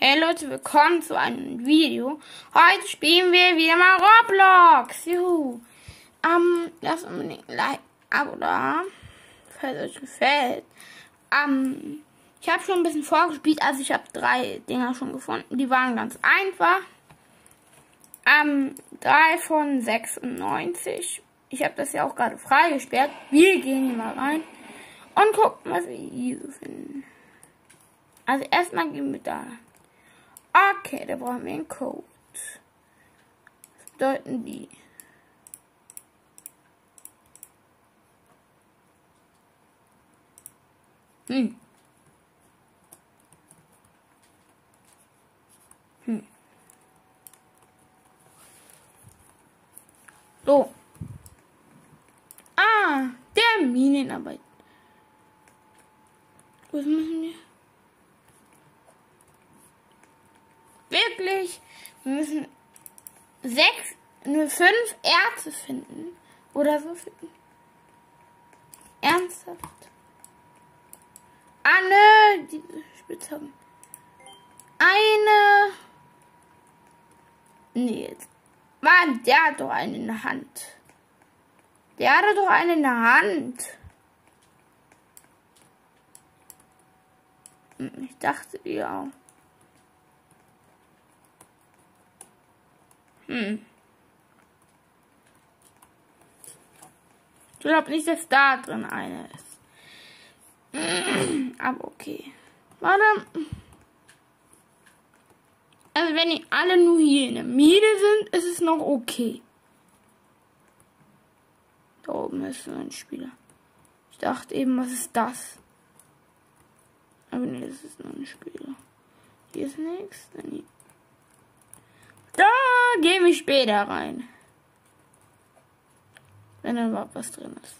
Hey Leute, willkommen zu einem Video. Heute spielen wir wieder mal Roblox. Juhu. Ähm, lasst unbedingt ein Like, Abo da, falls euch gefällt. Ähm, ich habe schon ein bisschen vorgespielt, also ich habe drei Dinger schon gefunden. Die waren ganz einfach. Ähm, drei von 96. Ich habe das ja auch gerade freigesperrt. Wir gehen hier mal rein und gucken, was wir hier so finden. Also erstmal gehen wir da. Okay, da brauchen wir einen Code. Was bedeuten die? Hm. Hm. So. Erze finden. Oder so finden. Ernsthaft? Ah, nö, diese Spitzhacken. Eine. Nee, jetzt. Mann, der hat doch eine in der Hand. Der hatte doch eine in der Hand. Hm, ich dachte, ja. Hm. Ich glaube nicht, dass da drin eine ist. Aber okay. Warte. Also wenn die alle nur hier in der Miete sind, ist es noch okay. Da oben ist so ein Spieler. Ich dachte eben, was ist das? Aber nee, das ist nur ein Spieler. Hier ist nichts. Da gehen wir später rein. Wenn da überhaupt was drin ist.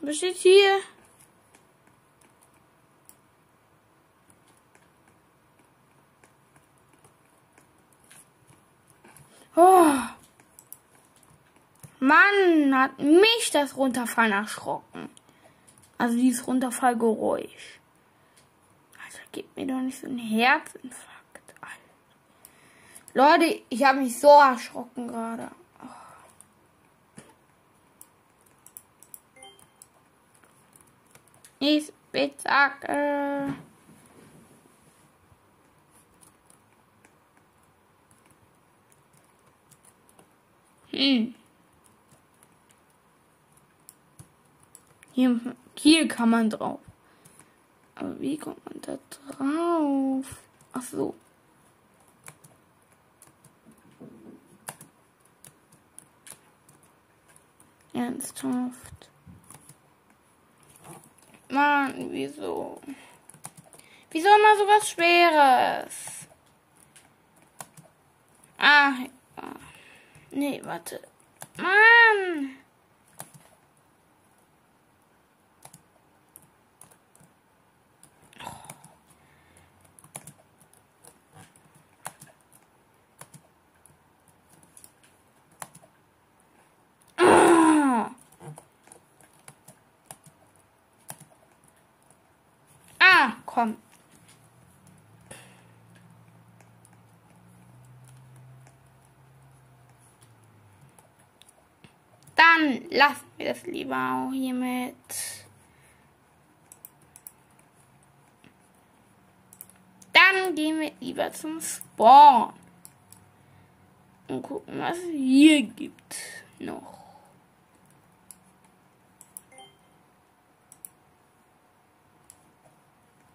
Was steht hier? Oh. Mann, hat mich das Runterfallen erschrocken. Also dieses Runterfallgeräusch. Also gib mir doch nicht so ein Herzinfarkt. Leute, ich habe mich so erschrocken gerade. Ich Spitzhacke. Hm. Hier, hier kann man drauf. Aber wie kommt man da drauf? Ach so. Ernsthaft. Mann, wieso? Wieso immer so was Schweres? Ah. Nee, warte. Mann! Komm. Dann lassen wir das lieber auch hiermit. Dann gehen wir lieber zum Spawn. Und gucken, was es hier gibt noch.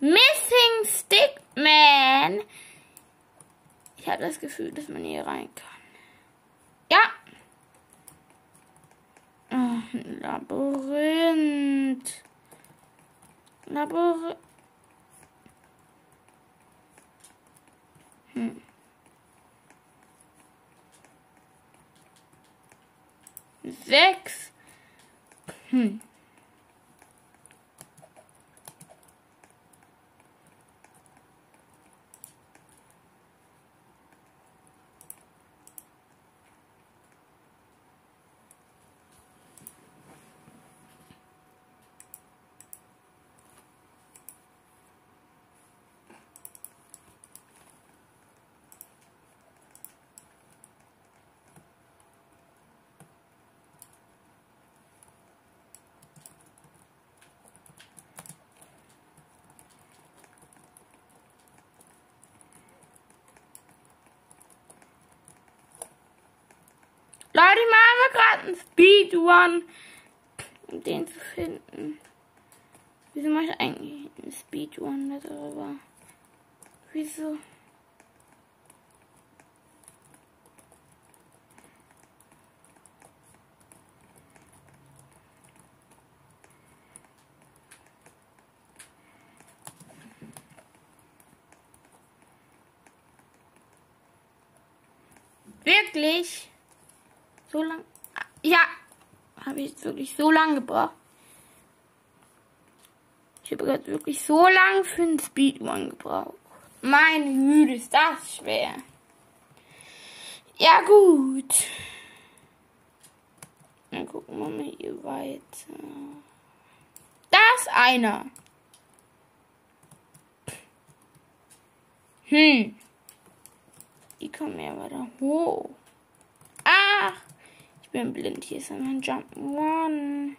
Missing Stickman. Ich habe das Gefühl, dass man hier rein kann. Ja. Oh, Labyrinth. Labyrinth. Hm. Sechs. Hm. Leute, ich mache gerade einen Speedrun, um den zu finden. Wieso mache ich eigentlich einen Speedrun darüber? Wieso? Wirklich? So lang? Ja, habe ich jetzt wirklich so lange gebraucht. Ich habe gerade wirklich so lange für einen Speedrun gebraucht. Meine Güte, ist das schwer. Ja, gut. Dann gucken wir mal hier weiter. Da ist einer. Hm. Die kommen ja weiter hoch. Ach, ich bin blind. Hier ist ein Jump One.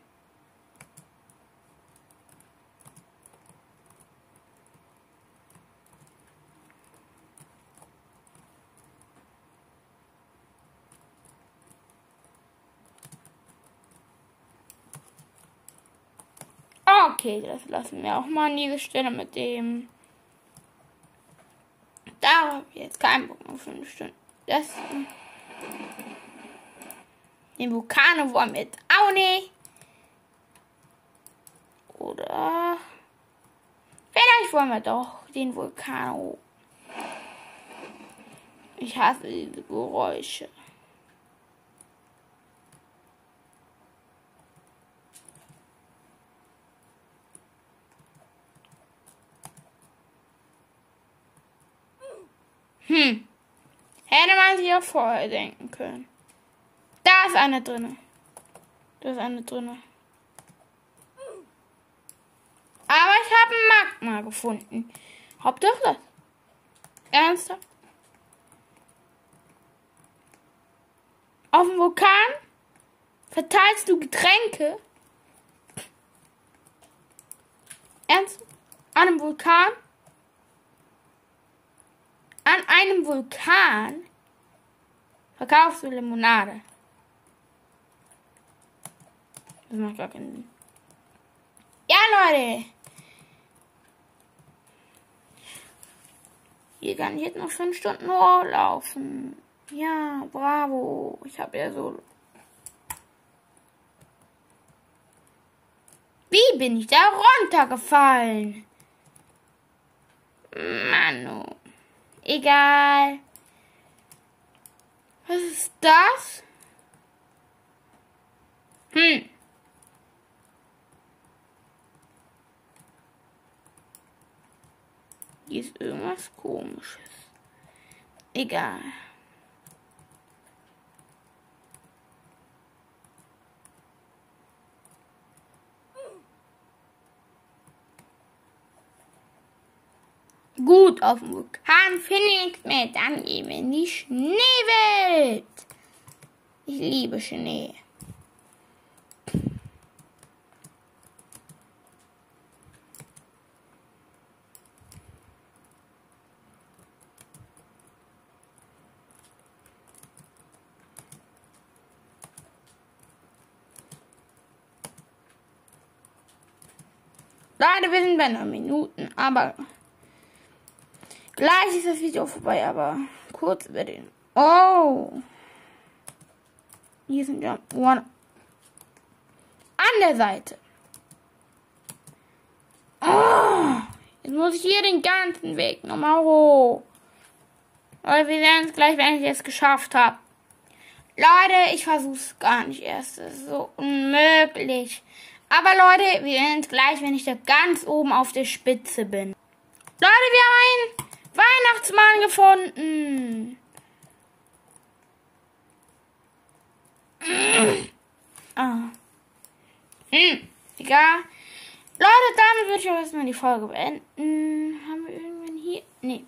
Okay, das lassen wir auch mal an diese Stelle mit dem. Da habe ich jetzt keinen Bock auf 5 Stunden. Das. Den Vulkan wollen wir jetzt auch nicht. Oder. Vielleicht wollen wir doch den Vulkan. Ich hasse diese Geräusche. Hm. Hätte man sich auch vorher denken können. Da ist eine drinne. Da ist eine drinne. Aber ich habe ein Magma gefunden. Hauptsache das. Ernsthaft? Auf dem Vulkan verteilst du Getränke? Ernst? An einem Vulkan? An einem Vulkan verkaufst du Limonade. Das macht gar keinen Sinn. Ja, Leute. Hier kann ich jetzt noch fünf Stunden laufen. Ja, bravo. Ich habe ja so. Wie bin ich da runtergefallen? Manu. Egal. Was ist das? Hm. Hier ist irgendwas komisches. Egal. Gut, auf dem Vulkan findet mir dann eben die Schneewelt. Ich liebe Schnee. Leider, wir sind bei neun Minuten, aber Gleich ist das Video vorbei, aber kurz über den. Oh! Hier sind Jump One. An der Seite. Oh! Jetzt muss ich hier den ganzen Weg nochmal hoch. Aber wir werden es gleich, wenn ich es geschafft habe. Leute, ich versuch's gar nicht erst. Das ist so unmöglich. Aber Leute, wir werden es gleich, wenn ich da ganz oben auf der Spitze bin. Leute, wir haben einen Weihnachtsmann gefunden. Ah. Hm, egal. Leute, damit würde ich auch erstmal die Folge beenden. Haben wir irgendwann hier? Nee.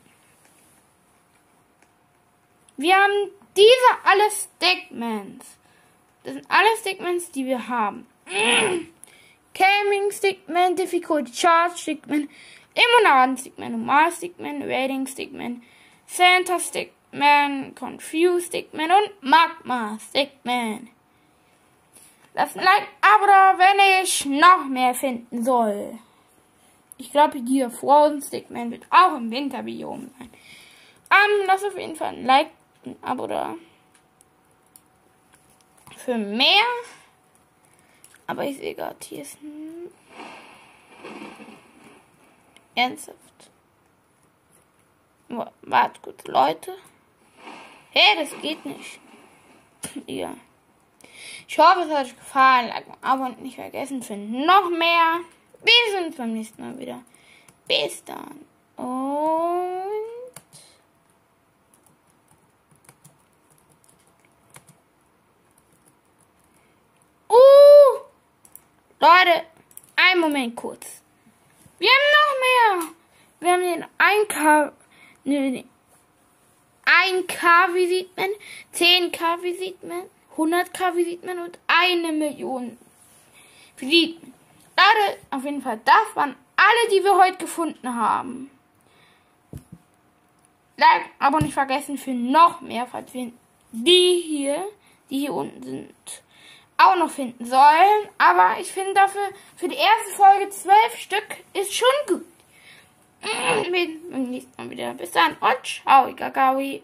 Wir haben diese alle Stickmans. Das sind alle Stickmans, die wir haben. Gaming Stickman, Difficulty Charge Stickman, Limonaden Stickman, Normal Stickman, Rating Stickman, Stick, Stickman, Confused Stickman und Magma Stickman. Lasst ein Like, Abo da, wenn ich noch mehr finden soll. Ich glaube, hier Frozen Stickman wird auch im Winterbiom sein. Um, lasst auf jeden Fall ein Like, ein Abo da. Für mehr. Aber ich sehe gerade, hier ist ein... Ernsthaft. Warte gut, Leute. Hey, das geht nicht. ja. Ich hoffe, es hat euch gefallen. Like Abo und nicht vergessen für noch mehr. Wir sehen uns beim nächsten Mal wieder. Bis dann. Und. Leute, einen Moment kurz. Wir haben noch mehr. Wir haben den 1K. Ne, 1K, wie sieht man? 10K, wie sieht man? 100k Visiten und eine Million Visiten. Leute, auf jeden Fall, das waren alle, die wir heute gefunden haben. Like, aber nicht vergessen für noch mehr, falls wir die hier, die hier unten sind, auch noch finden sollen. Aber ich finde dafür, für die erste Folge zwölf Stück ist schon gut. Wir sehen uns nächsten Mal wieder. Bis dann und ciao, Gagawi.